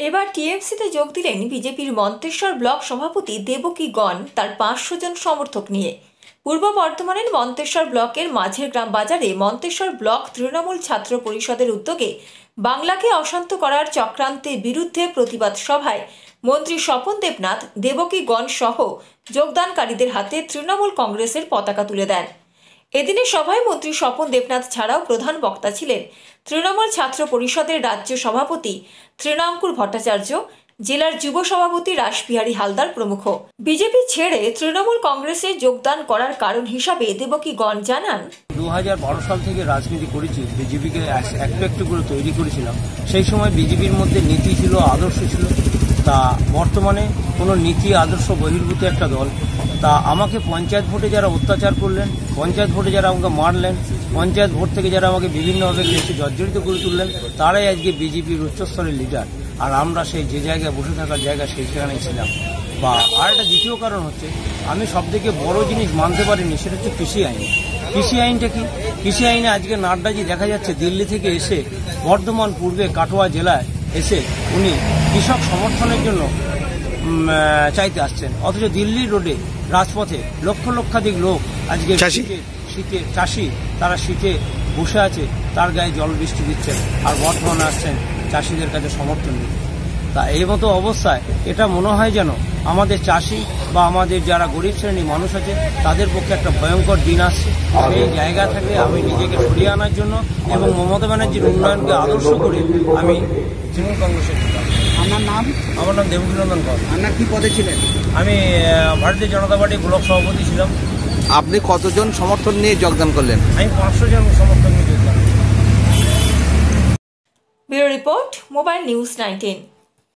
এবার টিএমসিতে যোগ দিলেন বিজেপির মন্তেশ্বর ব্লক সভাপতি দেবকী গণ, তার পাঁচশো জন সমর্থক নিয়ে। পূর্ব বর্ধমানের মন্তেশ্বর ব্লকের মাঝের গ্রাম বাজারে মন্তেশ্বর ব্লক তৃণমূল ছাত্র পরিষদের উদ্যোগে বাংলাকে অশান্ত করার চক্রান্তের বিরুদ্ধে প্রতিবাদ সভায় মন্ত্রী স্বপন দেবনাথ, দেবকী গণ সহ যোগদানকারীদের হাতে তৃণমূল কংগ্রেসের পতাকা তুলে দেন। এদিনের সভায় মন্ত্রী স্বপন দেবনাথ ছাড়াও প্রধান বক্তা ছিলেন তৃণমূল ছাত্র পরিষদের রাজ্য সভাপতি তৃণাঙ্কুর ভট্টাচার্য জেলার যুব সভাপতি রাসবিহারী হালদার প্রমুখ। বিজেপি ছেড়ে তৃণমূল কংগ্রেসে যোগদান করার কারণ হিসাবে দেবকী গণ জানান। দু হাজার বারো সাল থেকে রাজনীতি করেছি, বিজেপিকে একটু একটু করে তৈরি করেছিলাম। সেই সময় বিজেপির মধ্যে নীতি ছিল, আদর্শ ছিল। তা বর্তমানে কোনো নীতি, আদর্শ বহির্ভূত একটা দল। তা আমাকে পঞ্চায়েত ভোটে যারা অত্যাচার করলেন, পঞ্চায়েত ভোটে যারা আমাকে মারলেন, পঞ্চায়েত ভোট থেকে যারা আমাকে বিভিন্নভাবে জর্জরিত করে তুললেন, তারাই আজকে বিজেপির উচ্চস্তরের লিডার আর আমরা সেই যে জায়গায় বসে থাকার জায়গা সেই সেখানেই ছিলাম। বা আর একটা দ্বিতীয় কারণ হচ্ছে আমি সব থেকে বড় জিনিস মানতে পারিনি সেটা হচ্ছে কৃষি আইন। কৃষি আইনটা কি? কৃষি আইনে আজকে নাড্ডাজি দেখা যাচ্ছে দিল্লি থেকে এসে বর্ধমান পূর্বে কাটোয়া জেলায় এসে উনি কৃষক সমর্থনের জন্য চাইতে আসছেন। অথচ দিল্লি রোডে রাজপথে লক্ষ লক্ষাধিক লোক আজকে? শীতে শীতে চাষি তারা শীতে বসে আছে তার গায়ে জল বৃষ্টি দিচ্ছেন। আর বর্তমানে আসছেন চাষিদের কাছে সমর্থন দিতে তা এই মতো অবস্থায় এটা মনে হয় যেন আমাদের চাষি বা আমাদের যারা গরিব শ্রেণির মানুষ আছে তাদের পক্ষে একটা ভয়ঙ্কর দিন আসছে। সেই জায়গা থেকে আমি নিজেকে সরিয়ে আনার জন্য এবং মমতা ব্যানার্জির উন্নয়নকে আদর্শ করে আমি তৃণমূল কংগ্রেসের। আপনার নাম? আমার নাম দেবকীনন্দন কর। আপনার কি পদে ছিলেন? আমি ভারতীয় জনতা পার্টি ব্লক সভাপতি ছিলাম। আপনি কতজন সমর্থন নিয়ে যোগদান করলেন? আমি পাঁচশো জন সমর্থন নিয়ে যোগদান We Report, Mobile News 19.